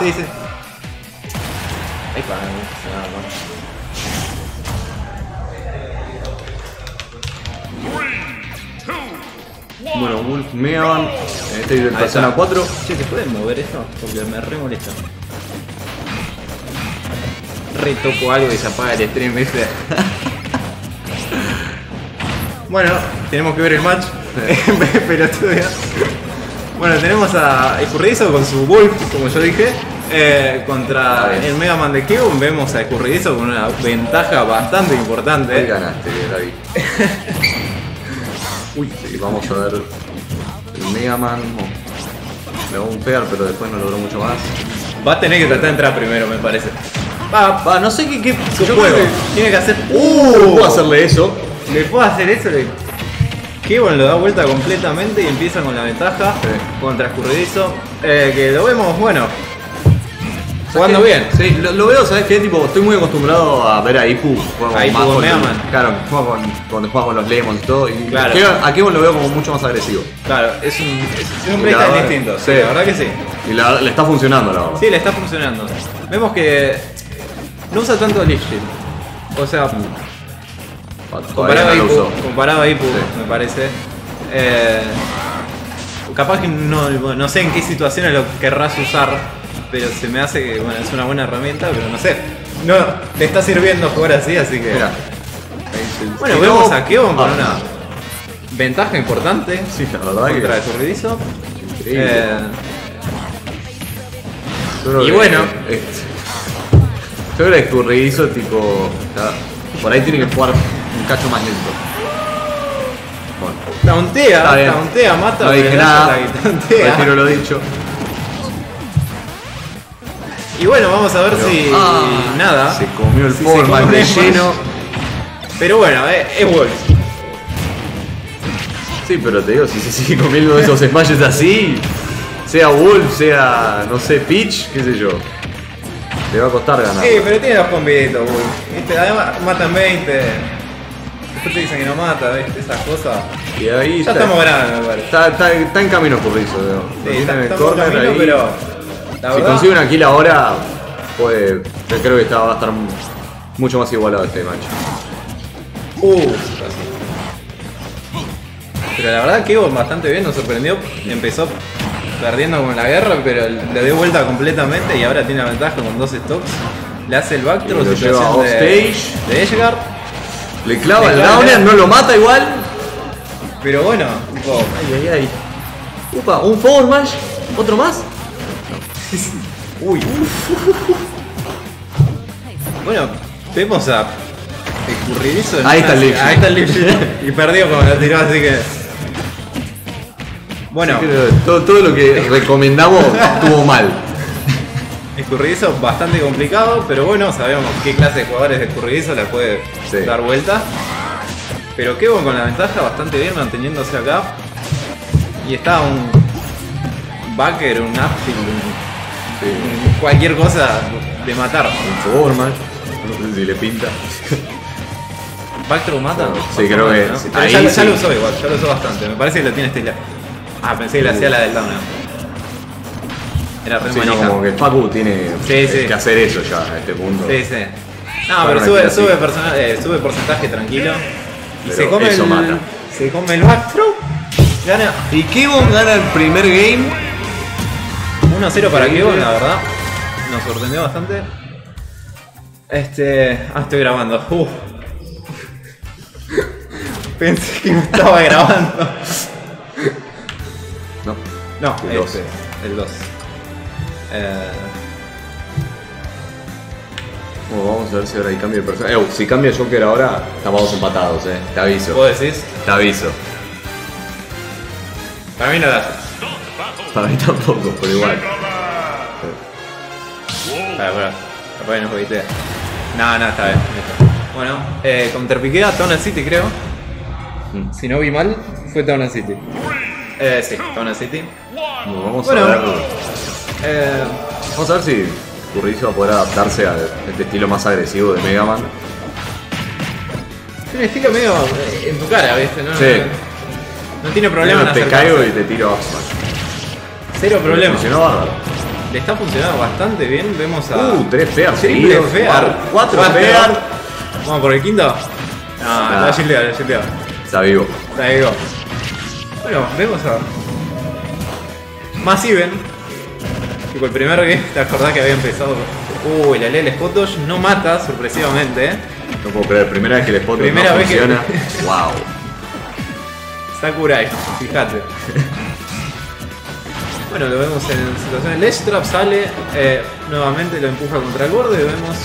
Sí, sí. Ahí para nada más. Bueno, Wolf Megaman, en este video Persona está. 4. Che, ¿se pueden mover esto? Porque me re molesta. Retoco algo y se apaga el stream, ¿viste? bueno, tenemos que ver el match. Pero todavía. Bueno, tenemos a Escurridizo con su Wolf, como yo dije. eh, contra el Mega Man de Kevin vemos a Escurridizo con una ventaja bastante importante. Ahí ganaste, David. Uy, sí, vamos a ver el Mega Man. oh, Le va a un pegar, pero después no logró mucho más. Va a tener que tratar de entrar primero, me parece. Va, Va, no sé qué. qué su yo juego. creo que- Tiene que hacer. Uh, puedo hacerle eso. Le puedo hacer eso. Le... Kevin lo da vuelta completamente y empieza con la ventaja Sí. contra Escurridizo. eh, que lo vemos, bueno. Jugando ¿Sabes bien. Sí, lo, lo veo, ¿sabes qué? Tipo, estoy muy acostumbrado a ver a Ipu juega A Ipu más con con Mega el- Man. Claro, juega con, cuando juega con los Lemons y todo. Y Claro. A Kevin lo veo como mucho más agresivo. Claro, es un, es un playstyle distinto. Sí, la verdad que sí. Y la- le está funcionando, la verdad. Sí, le está funcionando. Vemos que no usa tanto Shield. O sea, Todavía comparado no a Ipu, comparado a Ipu Sí. me parece. Eh, capaz que no, no sé en qué situaciones lo querrás usar, pero se me hace que bueno, es una buena herramienta, pero no sé. No, te está sirviendo jugar así, así que. Mira. Bueno, vemos no. a Kevin con Ah. una ventaja importante Sí, la verdad que. contra. Increíble. Eh, y que- bueno. eh, Yo creo que escurridizo, tipo. por ahí tiene que jugar un cacho más lento. Bueno, tauntea, tauntea, mata. no dije nada. Retiro lo dicho. Y bueno, vamos a ver si Ah, nada. Se comió el Si forma relleno. Pero bueno, eh, es Wolf. Sí, pero te digo, si se sigue comiendo esos smashes así, sea Wolf, sea, no sé, Peach, qué sé yo. Le va a costar ganar. Sí, pero tiene los combitos, Wolf. ¿Viste? Además, matan 20. Te dicen que no mata, ¿viste? Esas cosas. Y ahí Ya está, estamos grandes, me parece. está, está- está en camino por eso, veo. Sí, Lo tiene está, en el estamos en corner camino, ahí. pero. La Si verdad, consigue una kill ahora, puede, yo creo que está, va a estar mucho más igualado este match. Uh. Pero la verdad que Evo bastante bien, nos sorprendió. Empezó perdiendo con la guerra, pero le dio vuelta completamente y ahora tiene la ventaja con dos stocks. Le hace el backthrow, situación de, de Edgeguard. Le clava el downer, no lo mata igual. Pero bueno, tipo, Ay, ay, ay. Upa, un forward smash. ¿Otro más? uy. Bueno, vemos a Escurridizo Ahí está el leaf Ahí está el leaf y perdió como lo tiró, así que. Bueno, todo, todo lo que recomendamos estuvo mal. Escurridizo bastante complicado, pero bueno, sabemos qué clase de jugadores de escurridizo la puede Sí. dar vuelta. Pero Kevin con la ventaja bastante bien manteniéndose acá. Y está un backer, un upfield, un- cualquier cosa de matar. Un smash. No sé si le pinta. ¿Backthrow mata? Sí, creo que Ahí ya, ya sí. lo usó igual, ya lo usó bastante. Me parece que lo tiene este Ah, pensé que le hacía la del downer. Era re Sí, no, como que Facu tiene Sí, sí. que hacer eso ya a este punto. Sí, sí. No, pero sube, sube, eh, sube porcentaje tranquilo. Y Pero se come eso el. mata. Se come el backthrow. Gana Y Kevin gana el primer game. 1-0 para. Kevin, la verdad. Nos sorprendió bastante. Este. Ah, estoy grabando. Uf. Pensé que me estaba grabando. No. No, El dos. este, el 2. Eh, Bueno, vamos a ver si ahora hay cambio de personaje. Eh, si cambia Joker ahora, estamos dos empatados, eh. Te aviso. ¿Vos decís? Te aviso. Para mí no da. Para mí tampoco, pero igual. Para, para. Capaz nos boitea. No, no, está bien. Bueno, eh, Counterpiquea Town City, creo. Mm. Si no vi mal, fue Town City. Eh, sí, Town City. Bueno, vamos Bueno. a ver. Eh, Vamos a ver si Currizo va a poder adaptarse a este estilo más agresivo de Mega Man. tiene un estilo medio eh, en tu cara, ¿viste? No, Sí. no tiene problema te caigo y te tiro a. Cero problema. Funcionó bárbaro. le está funcionando bastante bien. Vemos a. Uh, tres fear Triple seguidos. fear. Cuatro fear. Vamos por el quinto. No, Nah. la la shieldea. Está vivo. Ahí digo. Bueno, vemos a. Más even. Tipo el primer game, ¿te acordás que había empezado? Uy, la ley del Spot Dodge no mata, sorpresivamente. ¿eh? No puedo creer, primera vez que el spot no vez que- funciona. wow. Sakurai, fíjate. Bueno, lo vemos en situación. El Edge Trap sale, eh, nuevamente lo empuja contra el borde. Vemos,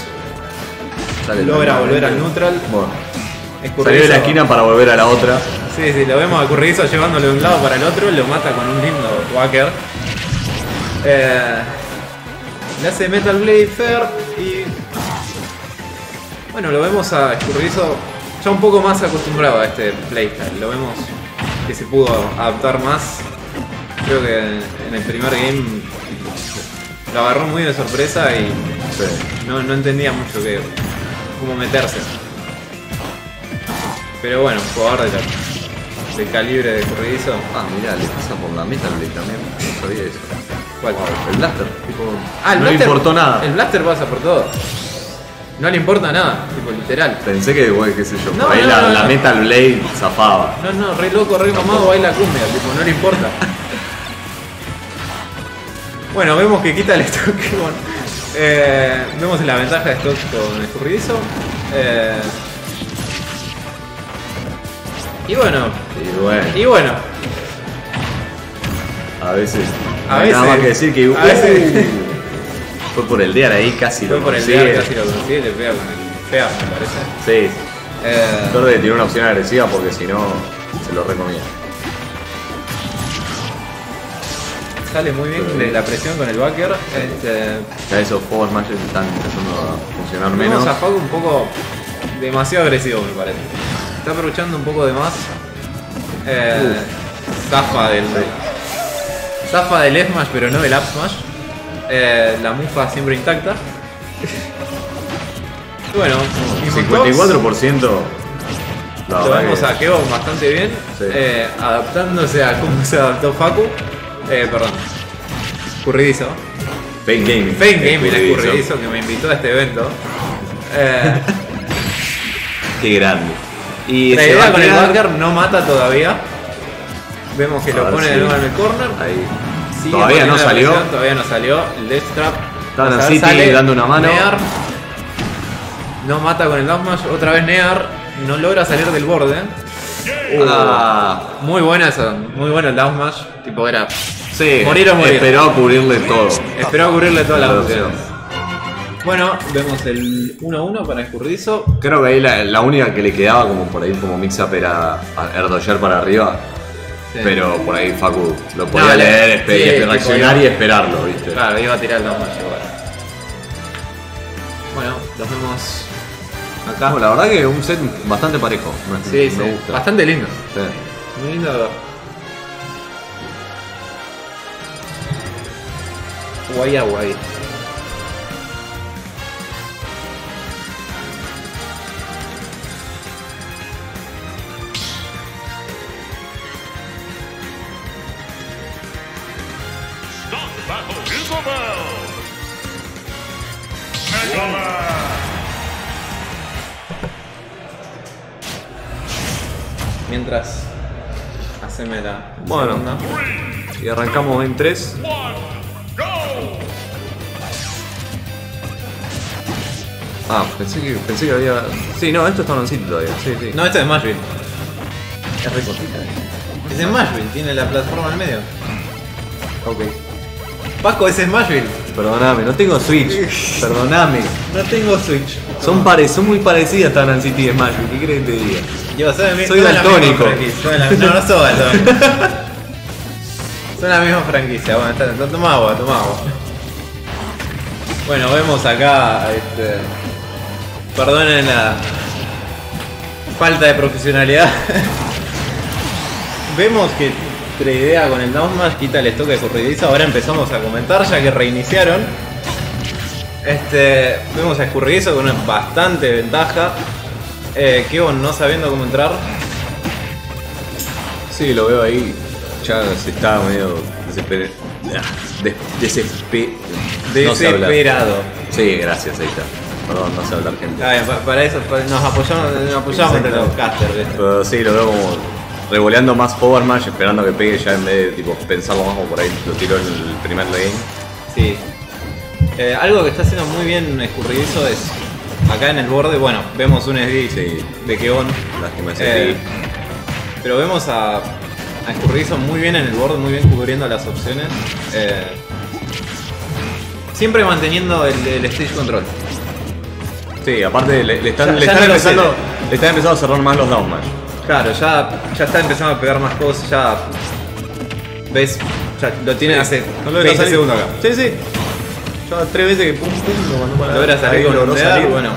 Sale logra volver al neutral. Bueno, salió de la esquina para volver a la otra. Sí, sí, lo vemos a Curridizo llevándolo de un lado para el otro, lo mata con un lindo Wacker. Eh, le hace Metal Blade Fair y. Bueno, lo vemos a Escurridizo ya un poco más acostumbrado a este playstyle. Lo vemos que se pudo adaptar más. Creo que en el primer game lo agarró muy de sorpresa y no, no entendía mucho que, cómo meterse. Pero bueno, jugador de, la- de calibre de corridizo. Ah, mirá, le pasa por la Metal Blade también. No sabía eso. ¿Cuál? El Blaster, tipo. Ah, el no blaster- le importó nada. El blaster pasa por todo. No le importa nada, tipo literal. Pensé que, güey, qué sé yo, No, por ahí no, la, la. Metal Blade zafaba. No, no, re loco, re mamado, baila cumbia, tipo, no le importa. Bueno, vemos que quita el stock eh, vemos la ventaja de stock con escurridizo. Eh, y bueno, Y bueno, y bueno, a veces. A Nada más que decir que. a veces- Fue por el Dear ahí casi fue lo por el día casi lo consigue, le pega con el fea, me parece. Sí. Eh, tiene una opción agresiva porque si no, se lo recomía. sale muy bien la presión con el backer. Este, Ya esos juegos más están empezando a funcionar menos. Vemos a un poco demasiado agresivo, me parece. Está aprovechando un poco de más. Eh, zafa del. Zafa del F-Smash, pero no del Up Smash. Eh, la mufa siempre intacta. Y bueno, Invotox, 54%. La Lo vemos que- a Kevo bastante bien, Sí. eh, adaptándose a cómo se adaptó Facu. Eh, perdón. Curridizo. Fake Gaming. Fake Game, el Escurridizo. escurridizo que me invitó a este evento. Eh, Qué grande. Y la se va idea con el bunker no mata todavía. Vemos que A lo pone si- de nuevo en el corner. Ahí. Sigue Todavía no salió. presión, todavía no salió. El Death Trap. A así, ver, sale dando una mano. Near. No mata con el smash. Otra vez Near. No logra salir del borde. Ah, Muy buena esa. Muy bueno el smash. Tipo era. sí. Morir o morir. Esperó a cubrirle todo. Esperó cubrirle todas las opciones. Bueno, vemos el 1-1 para Escurridizo. Creo que ahí la, la única que le quedaba como por ahí como mix-up era a Erdoyer para arriba. Sí. Pero por ahí Facu lo podía No, leer, sí, reaccionar y esperarlo, ¿viste? Claro, iba a tirar el smash igual. Bueno, los vemos acá. No, la verdad que un set bastante parejo. Me, Sí, sí. me gusta. Bastante lindo. Sí. Muy lindo. Guay a guay. Mientras, haceme la Bueno. segunda. Y arrancamos en 3. One, go! Ah, pensé que, pensé que había. Sí, no, esto está en City todavía. Sí, sí. No, este es Smashville. Es re cortita. Es de Smashville, tiene la plataforma al medio. Ok. Paco, es Smashville. Perdóname, no tengo Switch. Perdóname. No tengo Switch. Son, pare, son muy parecidas Tanan City y Smash. ¿Qué crees que te diga? Yo, soy, Soy daltónico. no, no soy daltónico. son la misma franquicia. Bueno, está- toma agua, toma agua. Bueno, vemos acá. Este, perdonen la falta de profesionalidad. vemos que idea con el downmash quita el stock de corridiza. Ahora empezamos a comentar ya que reiniciaron. Este, vemos a Escurridizo con una bastante ventaja. Eh, Kevon no sabiendo cómo entrar. Sí, lo veo ahí. Ya se está medio desesper- des- desespe- no. Desesperado. Sí, gracias, ahí está. Perdón, no sé hablar gente. Para eso pa- nos apoyamos, nos apoyamos entre los casters. Pero sí, lo veo como revoleando más Power Match, esperando que pegue ya en vez de tipo, pensarlo más como por ahí lo tiró en el primer lane. Sí. Eh, algo que está haciendo muy bien escurridizo es acá en el borde, bueno, vemos un SD Sí. de Keon. Lástima Eh, ese pero vemos a, a Escurridizo muy bien en el borde, muy bien cubriendo las opciones. Eh, siempre manteniendo el, el stage control. Sí, aparte le, le están, Ya- le ya están no lo empezando, le están empezando a cerrar más los down match. Claro, ya, ya está empezando a pegar más cosas, ya. ¿Ves? Ya lo tiene hace No lo deja 20 salir. segundos acá. Sí, sí. Ya tres veces que pum pum lo mandó para Logra salir ahí con dead, salir. bueno,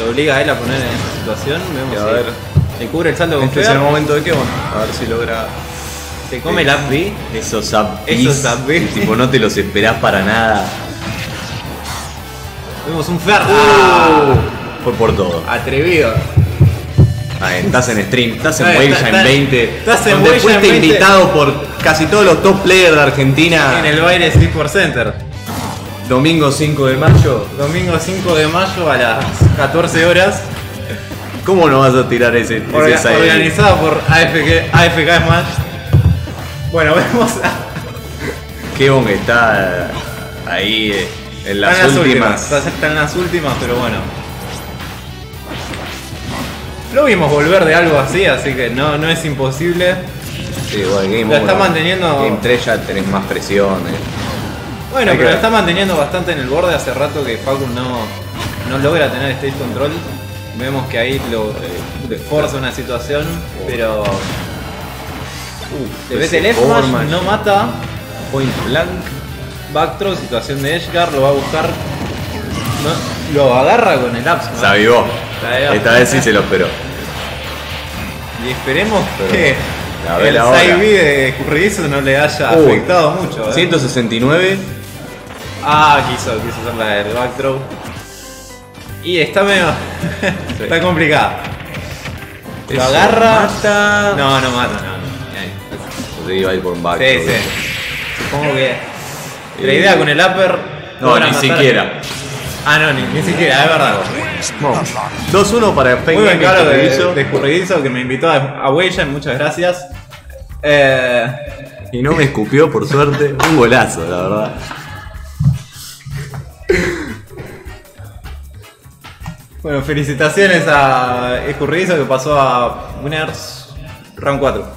lo obliga a él a poner en esa situación. Vemos Y a si ver. le cubre el salto con Este es el momento de que bueno, a ver si logra se come el up B. esos up Esos up tipo no te los esperás para nada. Vemos un Fer. Uh. Fue por todo. Atrevido. Ah, estás en stream, estás en Wave Jam 20. estás en donde fuiste 20. invitado por casi todos los top players de Argentina. En el baile Sleep Center. Domingo 5 de mayo. Domingo 5 de mayo a las 14 horas. ¿Cómo no vas a tirar ese, ese Orga- side? organizada por AFK, AFK Smash. Bueno, vemos a, Kevon está ahí eh, en las, en últimas. Está, está en las últimas, pero bueno. Lo vimos volver de algo así, así que no, no es imposible. Sí, bueno, Game Lo está manteniendo- Game 3 ya tenés más presión. Bueno, Hay que pero lo está manteniendo bastante en el borde. Hace rato que Facu no, no logra tener stage control. Vemos que ahí lo eh, forza una situación, pero. Uh, le ese el F forward match. no mata. Point blank. Backthrow, situación de Edgeguard, lo va a buscar. No, lo agarra con el Apps. Se avivó. Esta vez sí se lo esperó. Y esperemos Pero, que el side B de Escurridizo no le haya Uy. afectado mucho. ¿eh? 169. Ah, quiso, quiso hacer la del backthrow. Y está medio. está complicada. Lo agarra. Mata. No, no mata, no. no. Iba a ir por un back. Sí, sí. Supongo que. La idea con el upper. No, ni siquiera. Ah, no, ni, ni siquiera, es verdad. No. 2-1 para Fake Muy buen Gaming caro de, Escurridizo. de Escurridizo que me invitó a, a muchas gracias. Eh, Y no me escupió, por suerte. Un golazo, la verdad. bueno, felicitaciones a Escurridizo que pasó a Winners Round 4.